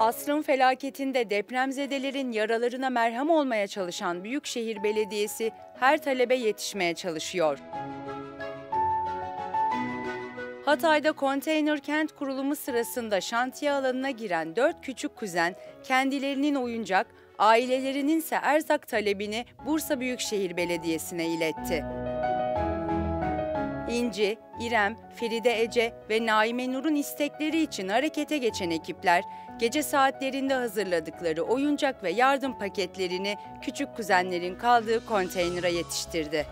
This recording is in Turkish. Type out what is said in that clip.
Asrın felaketinde depremzedelerin yaralarına merhem olmaya çalışan Büyükşehir Belediyesi her talebe yetişmeye çalışıyor. Hatay'da konteyner kent kurulumu sırasında şantiye alanına giren dört küçük kuzen kendilerinin oyuncak, ailelerinin ise erzak talebini Bursa Büyükşehir Belediyesi'ne iletti. İnci, İrem, Feride Ece ve Naime Nur'un istekleri için harekete geçen ekipler, gece saatlerinde hazırladıkları oyuncak ve yardım paketlerini küçük kuzenlerin kaldığı konteynere yetiştirdi.